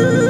Ooh.